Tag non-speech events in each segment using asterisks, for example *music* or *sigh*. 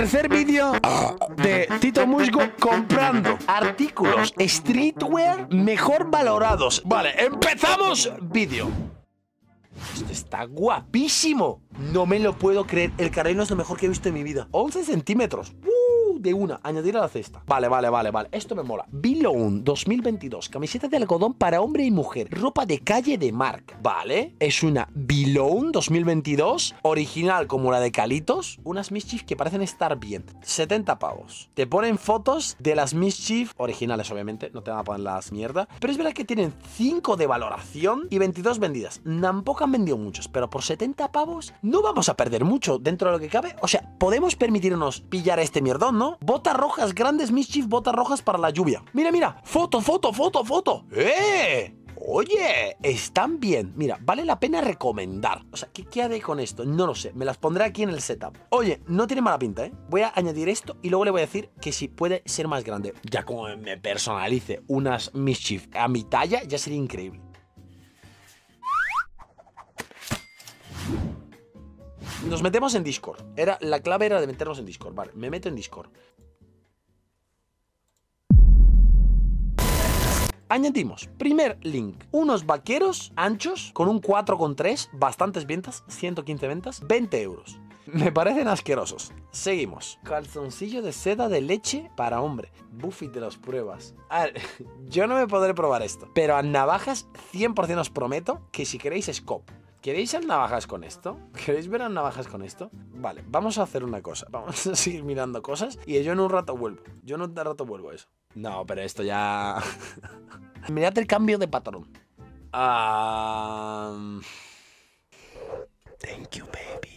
Tercer vídeo de Tito Musgo comprando artículos streetwear mejor valorados. Vale, empezamos vídeo. Esto está guapísimo. No me lo puedo creer. El carreno es lo mejor que he visto en mi vida. 11 centímetros. De una. Añadir a la cesta. Vale, vale, vale, vale. Esto me mola. Below 2022. Camiseta de algodón para hombre y mujer. Ropa de calle de marca. Vale. Es una Below 2022. Original como la de Calitos. Unas Mischief que parecen estar bien. 70 pavos. Te ponen fotos de las Mischief originales, obviamente. No te van a poner las mierda. Pero es verdad que tienen 5 de valoración y 22 vendidas. Tampoco han vendido muchos. Pero por 70 pavos no vamos a perder mucho dentro de lo que cabe. O sea, podemos permitirnos pillar este mierdón, ¿no? Botas rojas, grandes Mischief, botas rojas para la lluvia. Mira, mira, foto, foto, foto, foto. ¡Eh! Oye, están bien. Mira, vale la pena recomendar. O sea, ¿qué, ¿qué haré con esto? No lo sé. Me las pondré aquí en el setup. Oye, no tiene mala pinta, ¿eh? Voy a añadir esto y luego le voy a decir que si puede ser más grande. Ya como me personalice unas Mischief a mi talla, ya sería increíble. Nos metemos en Discord. Era, la clave era de meternos en Discord. Vale, me meto en Discord. Añadimos, primer link, unos vaqueros anchos con un 4,3, bastantes ventas, 115 ventas, 20 euros. Me parecen asquerosos. Seguimos. Calzoncillo de seda de leche para hombre. Buffy de las pruebas. A ver, *laughs* yo no me podré probar esto. Pero a navajas 100% os prometo que si queréis scope. ¿Queréis hacer navajas con esto? ¿Queréis ver las navajas con esto? Vale, vamos a hacer una cosa. *laughs* Vamos a seguir mirando cosas y yo en un rato vuelvo. Yo en un rato vuelvo a eso. No, pero esto ya... *laughs* Mirad el cambio de patrón. Um... Thank you, baby.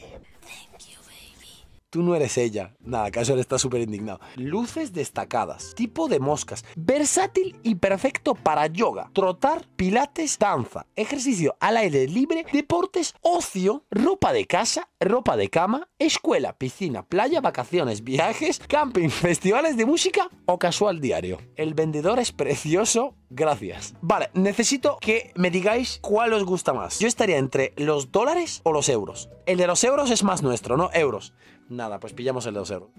Tú no eres ella. Nada, casual está súper indignado. Luces destacadas. Tipo de moscas. Versátil y perfecto para yoga. Trotar, pilates, danza. Ejercicio al aire libre. Deportes, ocio. Ropa de casa. Ropa de cama. Escuela, piscina, playa, vacaciones, viajes, camping, *laughs* festivales de música o casual diario. El vendedor es precioso. Gracias. Vale, necesito que me digáis cuál os gusta más. Yo estaría entre los dólares o los euros. El de los euros es más nuestro, ¿no? Euros. Nada, pues pillamos el 2-0.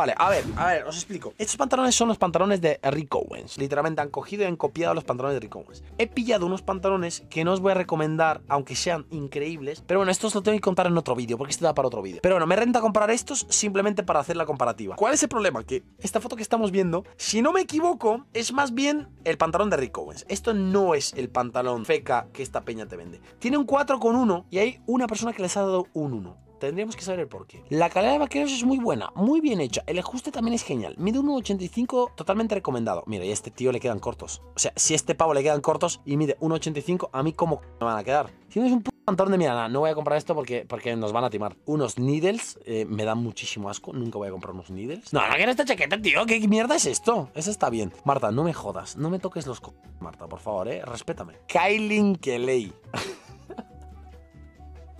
Vale, a ver, a ver, os explico. Estos pantalones son los pantalones de Rick Owens. Literalmente han cogido y han copiado los pantalones de Rick Owens. He pillado unos pantalones que no os voy a recomendar, aunque sean increíbles. Pero bueno, estos lo tengo que contar en otro vídeo, porque este da para otro vídeo. Pero bueno, me renta comprar estos simplemente para hacer la comparativa. ¿Cuál es el problema? Que esta foto que estamos viendo, si no me equivoco, es más bien el pantalón de Rick Owens. Esto no es el pantalón feca que esta peña te vende. Tiene un 4 con 1 y hay una persona que les ha dado un 1. Tendríamos que saber el porqué. La calidad de vaqueros es muy buena, muy bien hecha. El ajuste también es genial. Mide 1,85, totalmente recomendado. Mira, y a este tío le quedan cortos. O sea, si a este pavo le quedan cortos y mide 1,85, a mí cómo me van a quedar. Si no es un pantalón de mira, no voy a comprar esto porque, porque nos van a timar. Unos needles, eh, me dan muchísimo asco. Nunca voy a comprar unos needles. No, no quiero esta chaqueta, tío. ¿Qué mierda es esto? Esa está bien. Marta, no me jodas. No me toques los co... Marta, por favor, eh. Respétame. Kylie Kelly. *laughs*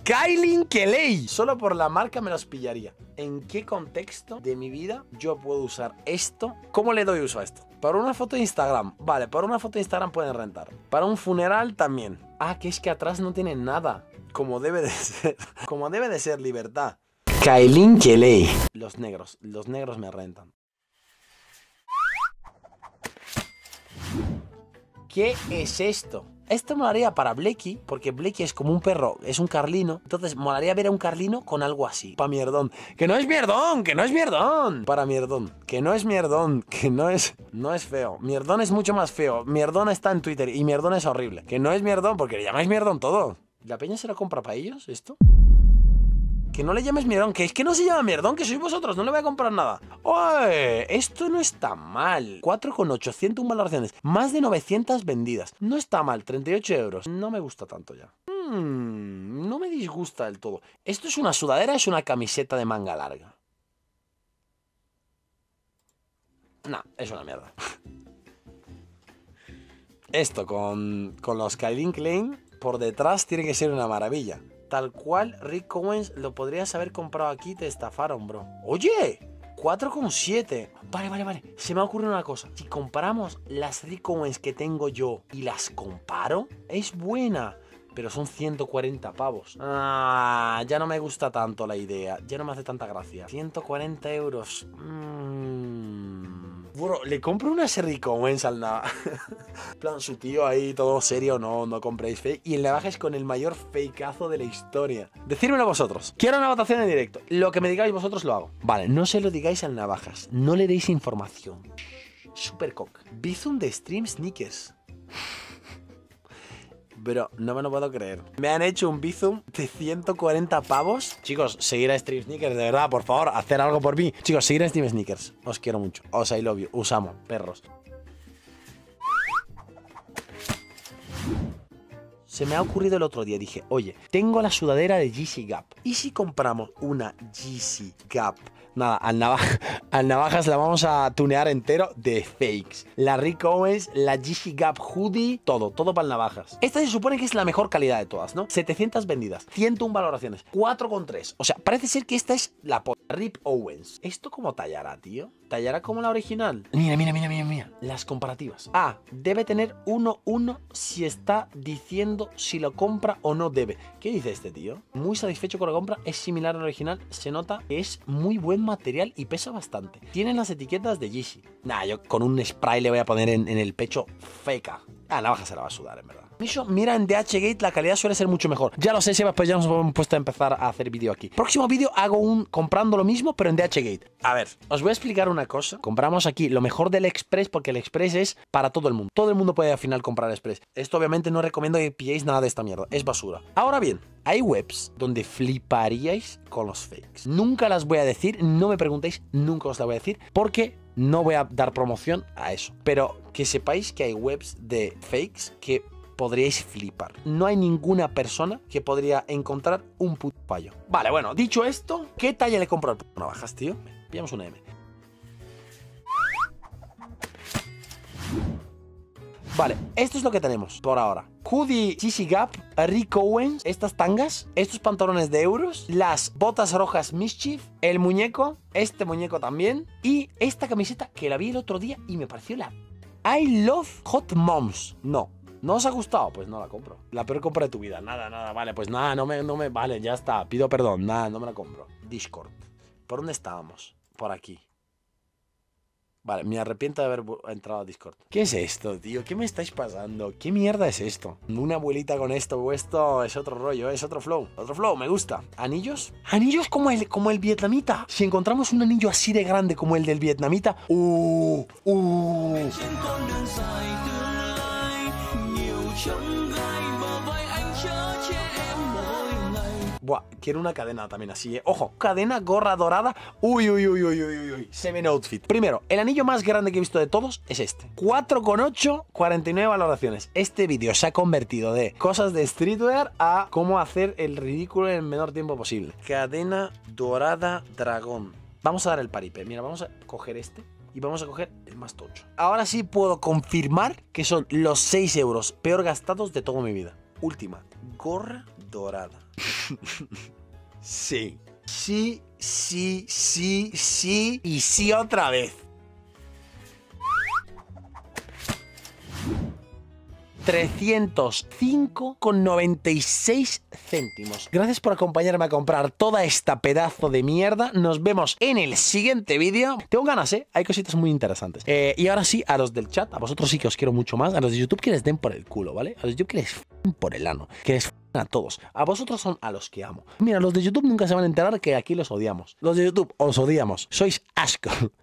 Kylie Kelly. Solo por la marca me los pillaría. ¿En qué contexto de mi vida yo puedo usar esto? ¿Cómo le doy uso a esto? Para una foto de Instagram. Vale, para una foto de Instagram pueden rentar. Para un funeral también. Ah, que es que atrás no tiene nada. Como debe de *laughs* ser. Como debe de ser libertad. Kylie Kelly. Los negros. Los negros me rentan. ¿Qué es esto? Esto molaría para Blecky, porque Blecky es como un perro, es un carlino. Entonces, molaría ver a un carlino con algo así. Pa' mierdón. Que no es mierdón, que no es mierdón. Para mierdón. Que no es mierdón, *laughs* que no es... No es feo. Mierdón es mucho más feo. Mierdón está en Twitter y mierdón es horrible. Que no es mierdón, porque le llamáis mierdón todo. ¿La peña se la compra para ellos, esto? Que no le llames mierdón, que es que no se llama mierdón, que sois vosotros, no le voy a comprar nada. ¡Oye! Esto no está mal. 4,800 valoraciones, más de 900 vendidas. No está mal, 38 euros. No me gusta tanto ya. Mmm, no me disgusta del todo. ¿Esto es una sudadera es una camiseta de manga larga? No, es una mierda. *laughs* Esto con, con los Kylie Klein por detrás tiene que ser una maravilla. Tal cual Rick Owens lo podrías haber comprado aquí te estafaron, bro. ¡Oye! 4,7. Vale, vale, vale. Se me ha ocurrido una cosa. Si comparamos las Rick Owens que tengo yo y las comparo, es buena. Pero son 140 pavos. Ah, ya no me gusta tanto la idea. Ya no me hace tanta gracia. 140 euros. Mmm. Bueno, le compro una Serricomens al Navaja. plan, su tío ahí todo serio. No, no compréis fake. Y el Navaja es con el mayor fakeazo de la historia. Decírmelo vosotros. Quiero una votación en directo. Lo que me digáis vosotros lo hago. Vale, no se lo digáis al Navajas. No le deis información. Super cock. Bizum de Stream Sneakers. Bro, no me lo puedo creer. Me han hecho un Bizum de 140 pavos. Chicos, seguir a Stream Sneakers, de verdad, por favor, hacer algo por mí. Chicos, seguir a Stream Sneakers. Os quiero mucho. Os I love you. Os amo, perros. Se me ha ocurrido el otro día, dije, oye, tengo la sudadera de GC Gap. ¿Y si compramos una GC Gap Nada, al, navaja, *laughs* al navajas la vamos a tunear entero de fakes. La Rick Owens, la GC Gap Hoodie, todo, todo para el navajas. Esta se supone que es la mejor calidad de todas, ¿no? 700 vendidas, 101 valoraciones, 4,3. O sea, parece ser que esta es la Rip Owens. ¿Esto cómo tallará, tío? ¿Tallará como la original? Mira, mira, mira, mira, mira. Las comparativas. Ah, debe tener 1-1 si está diciendo si lo compra o no debe. ¿Qué dice este tío? Muy satisfecho con la compra, es similar al original, se nota que es muy buen material y pesa bastante. Tienen las etiquetas de Yeezy. Nah, yo con un spray le voy a poner en, el pecho feca. Ah, la baja se la va a sudar, en verdad. Mira, en DHgate la calidad suele ser mucho mejor. Ya lo sé, Sebas, pues ya nos hemos puesto a empezar a hacer vídeo aquí. Próximo vídeo hago un comprando lo mismo, pero en DHgate. A ver, os voy a explicar una cosa. Compramos aquí lo mejor del Express porque el Express es para todo el mundo. Todo el mundo puede al final comprar Express. Esto obviamente no recomiendo que pilléis nada de esta mierda. Es basura. Ahora bien, hay webs donde fliparíais con los fakes. Nunca las voy a decir, no me preguntéis, nunca os la voy a decir, porque no voy a dar promoción a eso. Pero que sepáis que hay webs de fakes que podríais flipar. No hay ninguna persona que podría encontrar un puto fallo. Vale, bueno, dicho esto, ¿qué talla le compro al puto navajas, tío? Pillamos una M. Vale, esto es lo que tenemos por ahora. Hoodie GC Gap, Rick Owens, estas tangas, estos pantalones de euros, las botas rojas Mischief, el muñeco, este muñeco también, y esta camiseta que la vi el otro día y me pareció la... I love hot moms. No, ¿No os ha gustado? Pues no la compro. La peor compra de tu vida. Nada, nada, vale. Pues nada, no me, no me. Vale, ya está. Pido perdón. Nada, no me la compro. Discord. ¿Por dónde estábamos? Por aquí. Vale, me arrepiento de haber entrado a Discord. ¿Qué es esto, tío? ¿Qué me estáis pasando? ¿Qué mierda es esto? Una abuelita con esto esto es otro rollo, es otro flow. Otro flow, me gusta. ¿Anillos? Anillos como el, como el vietnamita. Si encontramos un anillo así de grande como el del vietnamita... ¡Uh! ¡Uh! Quiero una cadena también así, ¿eh? Ojo, cadena, gorra dorada. Uy, uy, uy, uy, uy, uy. Seven outfit. Primero, el anillo más grande que he visto de todos es este. 4,8, 49 valoraciones. Este vídeo se ha convertido de cosas de streetwear a cómo hacer el ridículo en el menor tiempo posible. Cadena dorada dragón. Vamos a dar el paripe. Mira, vamos a coger este y vamos a coger el más tocho. Ahora sí puedo confirmar que son los 6 euros peor gastados de toda mi vida. Última, gorra dorada. *laughs* sí. Sí, sí, sí, sí y sí otra vez. 305,96 céntimos. Gracias por acompañarme a comprar toda esta pedazo de mierda. Nos vemos en el siguiente vídeo. Tengo ganas, ¿eh? Hay cositas muy interesantes. Eh, y ahora sí, a los del chat, a vosotros sí que os quiero mucho más. A los de YouTube que les den por el culo, ¿vale? A los de YouTube que les por el ano. Que les a todos. A vosotros son a los que amo. Mira, los de YouTube nunca se van a enterar que aquí los odiamos. Los de YouTube os odiamos. Sois asco.